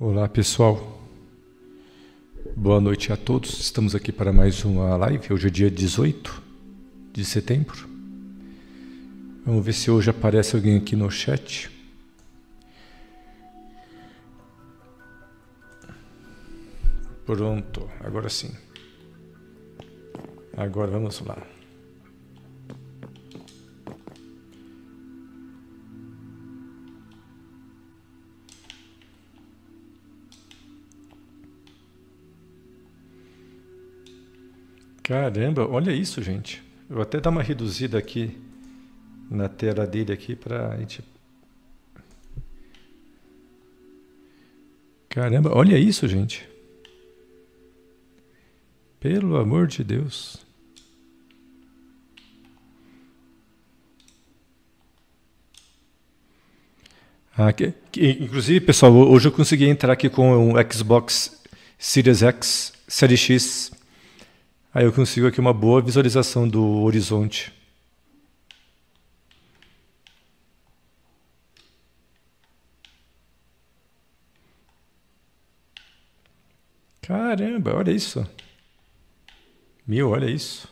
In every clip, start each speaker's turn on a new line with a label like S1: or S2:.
S1: Olá pessoal, boa noite a todos. Estamos aqui para mais uma live. Hoje é dia 18 de setembro. Vamos ver se hoje aparece alguém aqui no chat. Pronto, agora sim. Agora vamos lá. Caramba, olha isso, gente. Eu vou até dar uma reduzida aqui na tela dele aqui para a gente. Caramba, olha isso, gente. Pelo amor de Deus. Ah, que, que, inclusive, pessoal, hoje eu consegui entrar aqui com um Xbox Series X, Série X Aí eu consigo aqui uma boa visualização do horizonte. Caramba, olha isso. Meu, olha isso.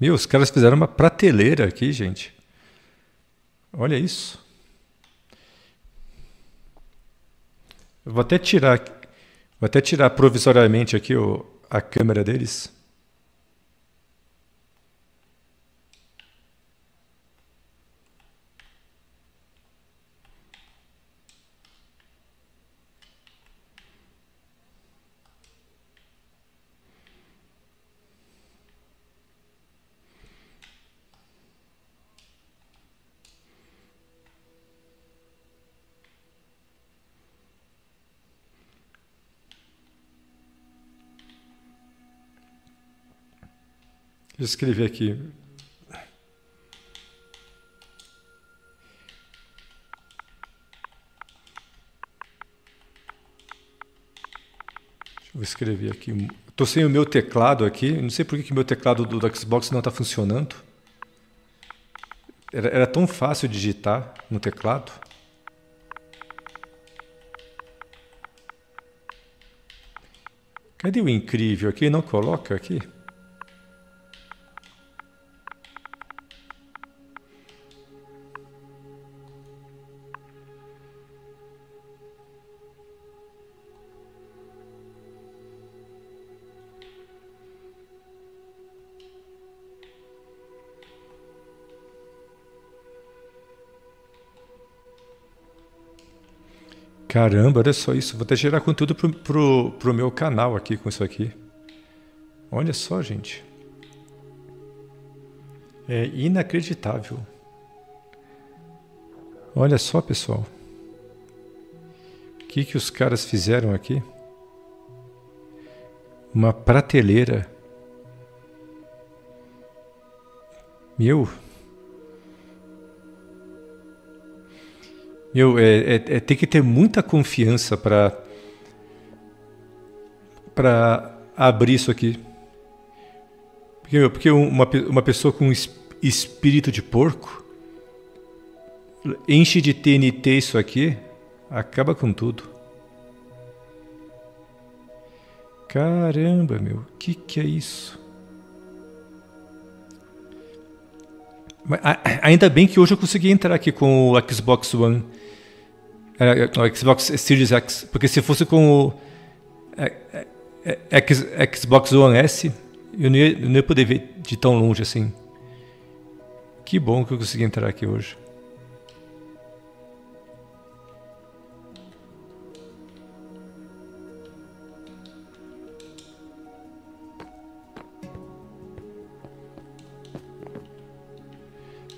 S1: Meu, os caras fizeram uma prateleira aqui, gente. Olha isso. Eu vou até tirar, vou até tirar provisoriamente aqui o, a câmera deles. Eu escrever aqui. Deixa eu escrever aqui. Estou sem o meu teclado aqui. Não sei por que o meu teclado do, do Xbox não está funcionando. Era, era tão fácil digitar no teclado. Cadê o incrível aqui? Não coloca aqui? Caramba, olha só isso. Vou até gerar conteúdo pro, pro, pro meu canal aqui com isso aqui. Olha só, gente. É inacreditável. Olha só, pessoal. O que, que os caras fizeram aqui? Uma prateleira. Meu, Meu, é, é, é, tem que ter muita confiança para para abrir isso aqui. Porque, porque uma, uma pessoa com espírito de porco enche de TNT isso aqui, acaba com tudo. Caramba, meu, que que é isso? Ainda bem que hoje eu consegui entrar aqui com o Xbox One é, é, o Xbox Series X. Porque se fosse com o é, X, Xbox One S, eu não, ia, eu não ia poder ver de tão longe assim. Que bom que eu consegui entrar aqui hoje.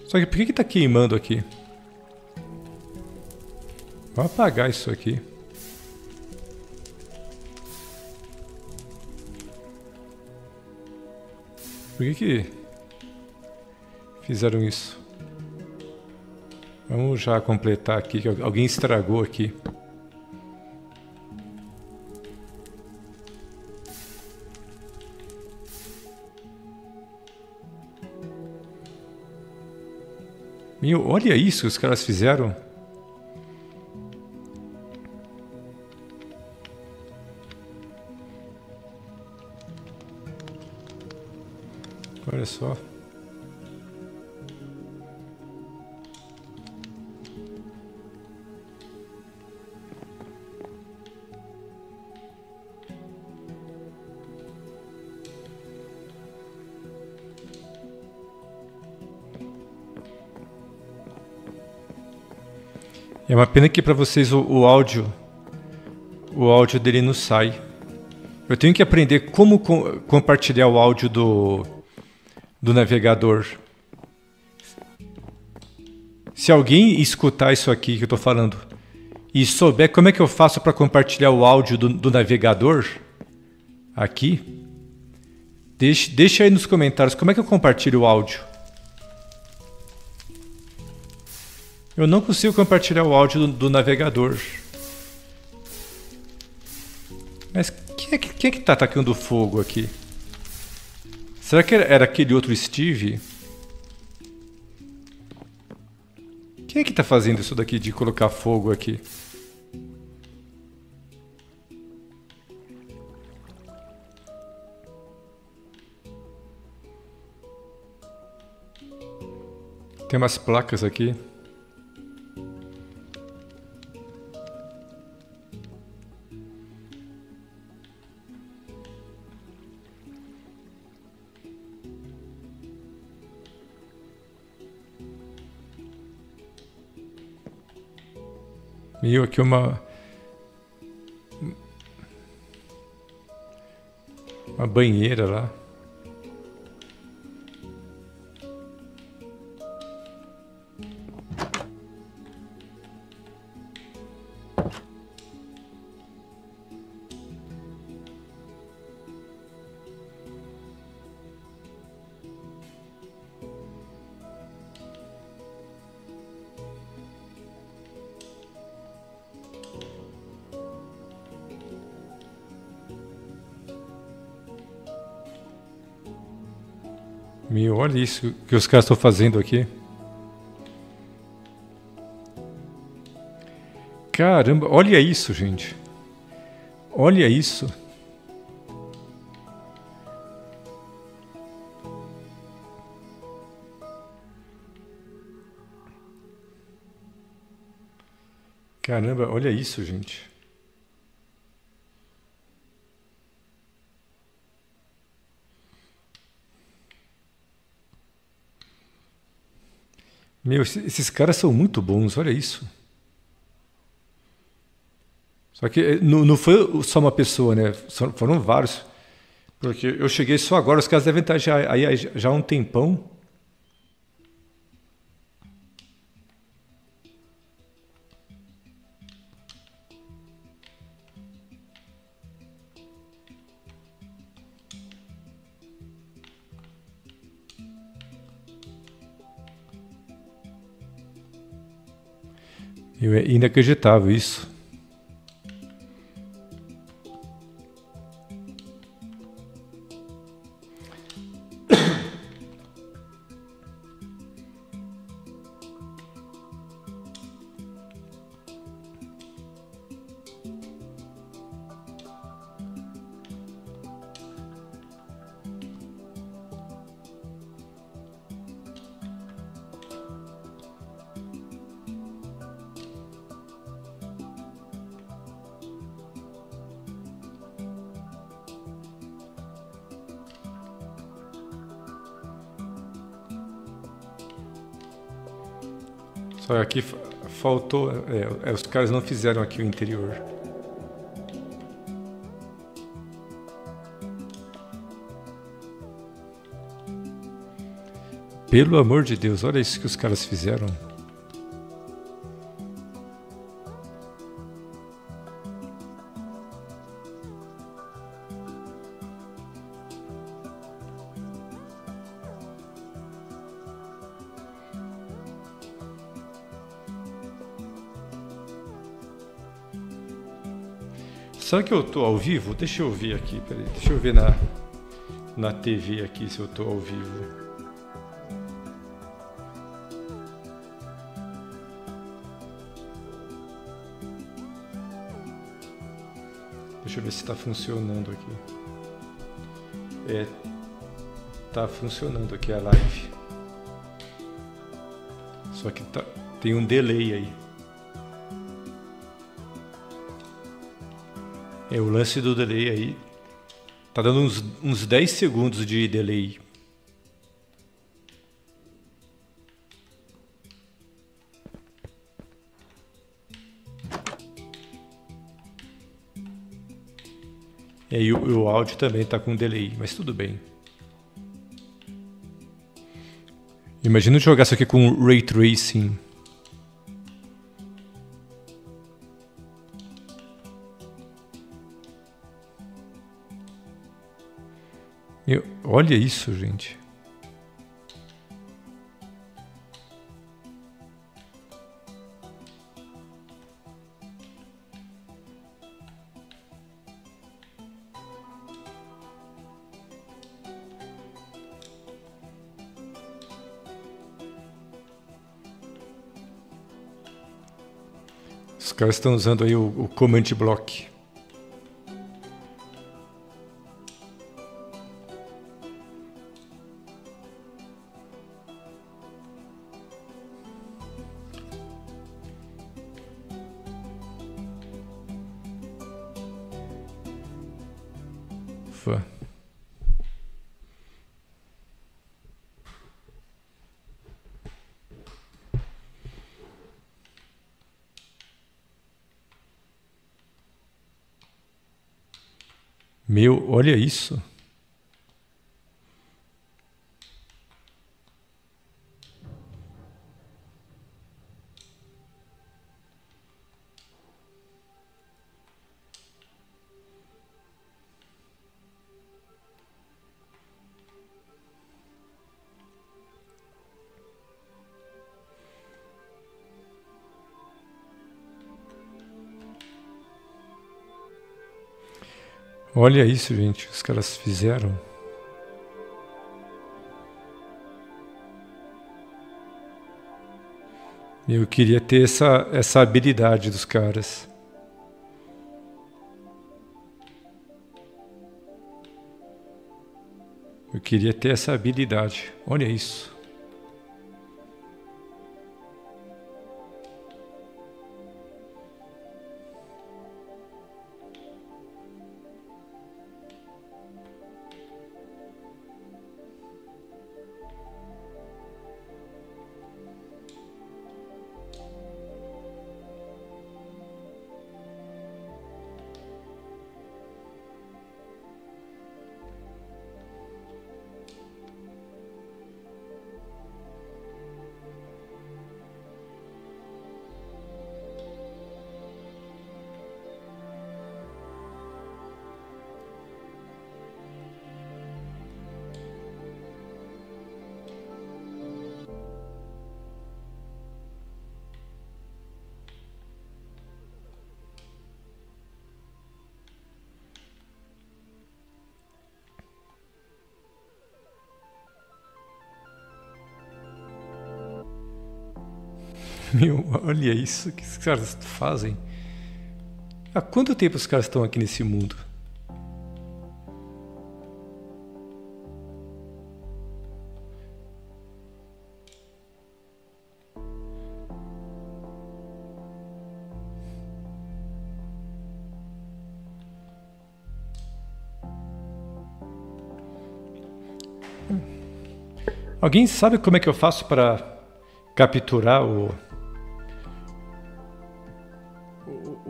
S1: Só que por que está queimando aqui? Vou apagar isso aqui. Por que que fizeram isso? Vamos já completar aqui, que alguém estragou aqui. Meu, olha isso que os caras fizeram. Olha só. É uma pena que para vocês o, o, áudio o áudio dele não sai. Eu tenho que aprender como com, compartilhar o áudio do do navegador. Se alguém escutar isso aqui que eu estou falando e souber como é que eu faço para compartilhar o áudio do, do navegador aqui, deixe, aí nos comentários como é que eu compartilho o áudio. Eu não consigo compartilhar o áudio do, do navegador. Mas quem é, quem é que está atacando fogo aqui? Será que era aquele outro Steve? Quem é que está fazendo isso daqui de colocar fogo aqui? Tem umas placas aqui. Meio aqui uma uma banheira lá. Meu, olha isso que os caras estão fazendo aqui. Caramba, olha isso, gente. Olha isso. Caramba, olha isso, gente. Meu, esses caras são muito bons, olha isso. Só que eh, não, não foi só uma pessoa, né? Foram vários. Porque eu cheguei só agora, os caras devem estar já, aí já há um tempão. É inacreditável isso. Só aqui faltou. É, é, os caras não fizeram aqui o interior. Pelo amor de Deus, olha isso que os caras fizeram. Será que eu estou ao vivo? Deixa eu ver aqui, peraí. Deixa eu ver na, na TV aqui se eu estou ao vivo. Deixa eu ver se está funcionando aqui. É, está funcionando aqui a live. Só que tá, tem um delay aí. É, o lance do delay aí tá dando uns, uns 10 segundos de delay. E aí o, o áudio também está com delay, mas tudo bem. Imagina jogar isso aqui com Ray Tracing. Eu, olha isso, gente. caras estão usando aí o, o block. Meu, olha isso. Olha isso, gente, os caras fizeram. Eu queria ter essa, essa habilidade dos caras. Eu queria ter essa habilidade. Olha isso. Meu, olha isso que os caras fazem. Há quanto tempo os caras estão aqui nesse mundo? Alguém sabe como é que eu faço para capturar o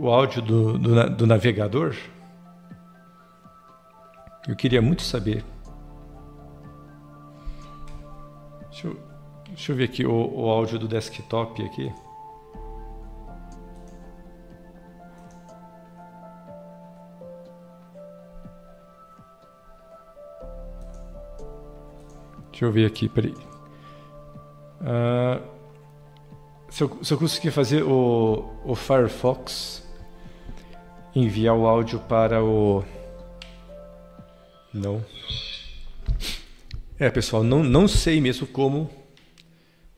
S1: o áudio do, do, do navegador? Eu queria muito saber. Deixa eu, deixa eu ver aqui o, o áudio do desktop aqui. Deixa eu ver aqui, peraí. Uh, se, eu, se eu conseguir fazer o, o Firefox enviar o áudio para o. Não. É, pessoal, não, não sei mesmo como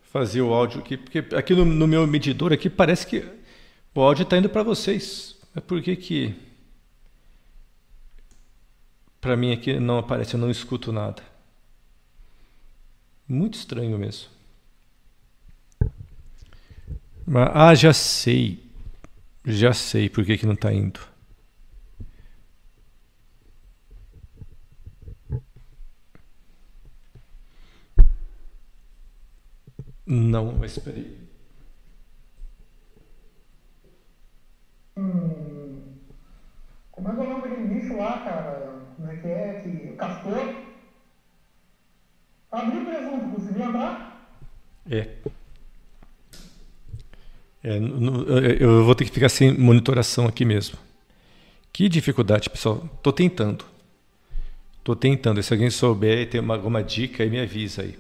S1: fazer o áudio aqui, porque aqui no, no meu medidor aqui parece que o áudio está indo para vocês. Mas por que que para mim aqui não aparece, eu não escuto nada. Muito estranho mesmo. Ah, já sei. Já sei por que, que não está indo. Não, mas espera aí.
S2: Hum, como é que é o nome daquele bicho lá, cara? Como é que é? Que, castor? Abriu o presunto, conseguiu andar?
S1: É. é eu vou ter que ficar sem monitoração aqui mesmo. Que dificuldade, pessoal. Tô tentando. Tô tentando. Se alguém souber e tem uma, alguma dica, aí me avisa aí.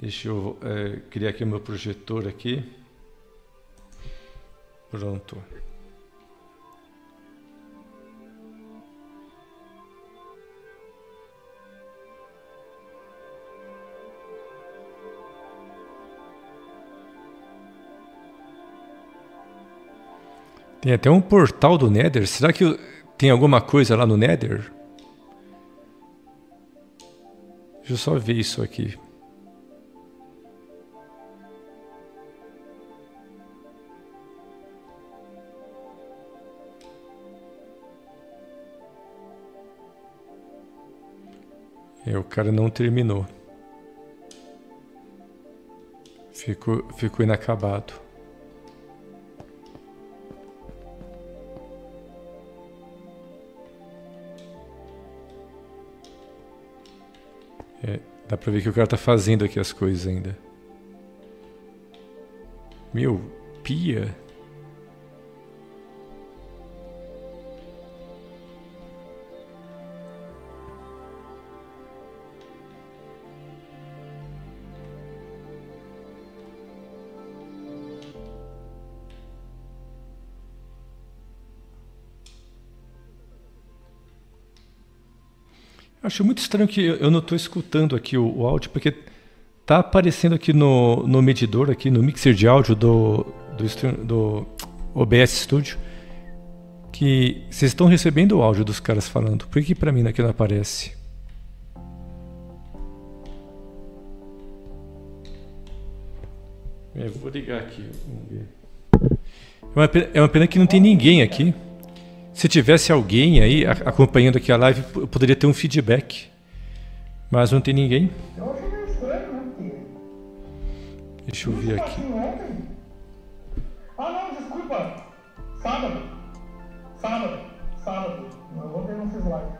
S1: Deixa eu é, criar aqui o meu projetor aqui. Pronto. Tem até um portal do Nether. Será que tem alguma coisa lá no Nether? Deixa eu só ver isso aqui. É, o cara não terminou. Ficou, ficou inacabado. Pra ver que o cara tá fazendo aqui as coisas ainda. Meu, pia. Acho muito estranho que eu não estou escutando aqui o, o, áudio, porque tá aparecendo aqui no, no medidor, aqui no mixer de áudio do, do, do OBS Studio, que vocês estão recebendo o áudio dos caras falando. Por que para mim aqui não aparece? Vou ligar aqui. É uma, pena, é uma pena que não tem ninguém aqui. Se tivesse alguém aí acompanhando aqui a live, eu poderia ter um feedback. Mas não tem ninguém.
S2: Eu achei meio estranho?
S1: Deixa eu ver aqui.
S2: Ah, não, desculpa. Sábado. Sábado. Sábado. Eu vou ver no slide.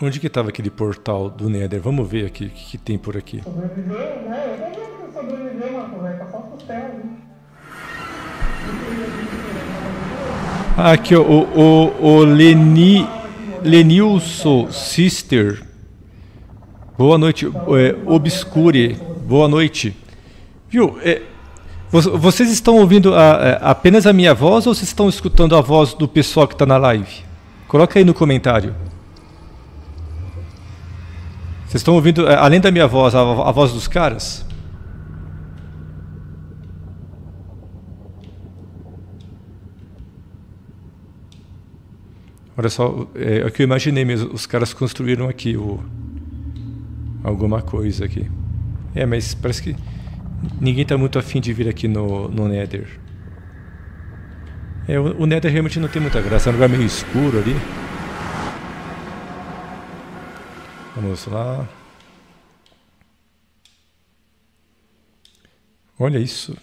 S1: Onde que estava aquele portal do Nether? Vamos ver aqui o que, que, tem por aqui.
S2: Sobreviveu, né? Eu tô vendo que sobreviveu, Marco, vai passar os costelos, né?
S1: Aqui, o, o, o Leni, Lenilson Sister. Boa noite. É, Obscure. Boa noite. Viu? É, vocês estão ouvindo a, a, é, apenas a minha voz ou vocês estão escutando a voz do pessoal que está na live? Coloca aí no comentário. Vocês estão ouvindo, é, além da minha voz, a, a voz dos caras? Olha só, é, é o que eu imaginei mesmo. Os caras construíram aqui o, alguma coisa aqui. É, mas parece que ninguém está muito afim de vir aqui no, no Nether. É, o, o Nether realmente não tem muita graça. É um lugar meio escuro ali. Vamos lá. Olha isso.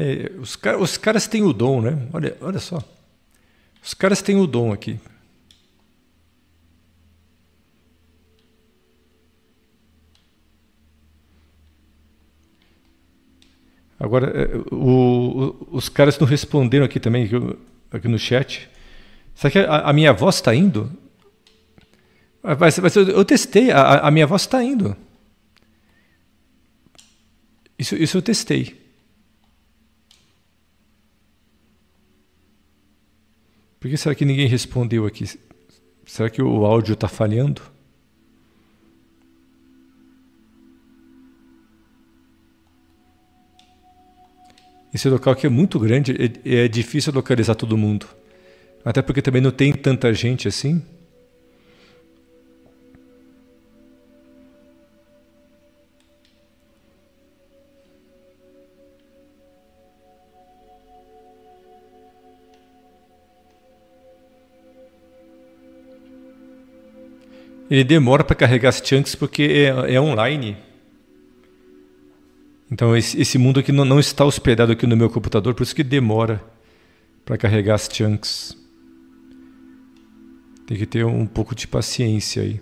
S1: É, os, os caras têm o dom, né? Olha, olha só. Os caras têm o dom aqui. Agora, é, o, o, os caras não responderam aqui também, aqui no chat. Será que a, a minha voz está indo? Mas, mas eu, eu, testei, a, a minha voz está indo. Isso, isso eu testei. Por que será que ninguém respondeu aqui? Será que o áudio está falhando? Esse local aqui é muito grande, é, é difícil localizar todo mundo. Até porque também não tem tanta gente assim. Ele demora para carregar as chunks porque é, é online. Então esse, esse, mundo aqui não, não está hospedado aqui no meu computador, por isso que demora para carregar as chunks. Tem que ter um pouco de paciência aí.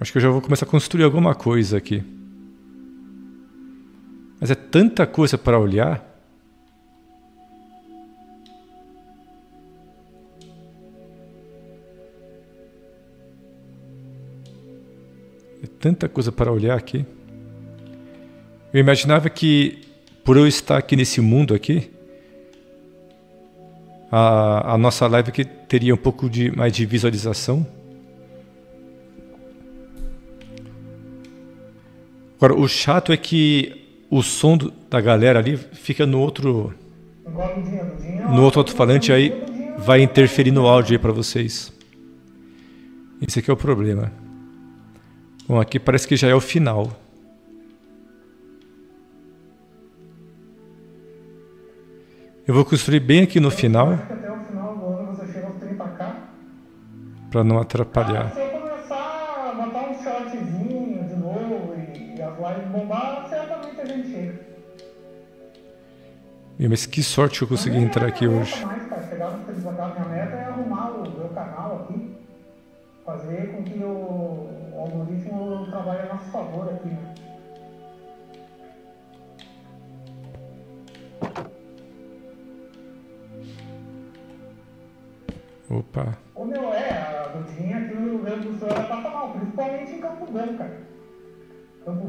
S1: Acho que eu já vou começar a construir alguma coisa aqui. Mas é tanta coisa para olhar. Tanta coisa para olhar aqui. Eu imaginava que por eu estar aqui nesse mundo aqui, a, a nossa live aqui teria um pouco de mais de visualização. Agora, o chato é que o som do, da galera ali fica no outro no outro alto-falante aí vai interferir no áudio aí para vocês. Esse aqui é o problema. Bom, aqui parece que já é o final. Eu vou construir bem aqui no final. Para não atrapalhar.
S2: se eu começar a botar um shortzinho de novo e, e as lives bombar, certamente a gente chega.
S1: Mas que sorte que eu consegui entrar aqui hoje.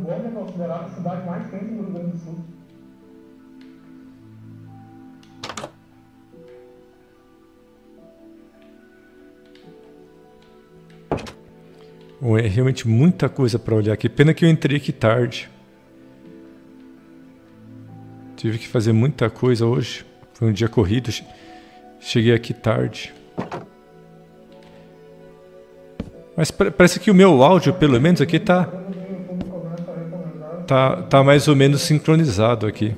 S2: Grande é considerada a cidade mais quente do Rio Grande do Sul.
S1: É realmente muita coisa para olhar aqui. Pena que eu entrei aqui tarde. Tive que fazer muita coisa hoje. Foi um dia corrido. Cheguei aqui tarde. Mas parece que o meu áudio, pelo menos aqui, tá, tá, tá mais ou menos sincronizado aqui.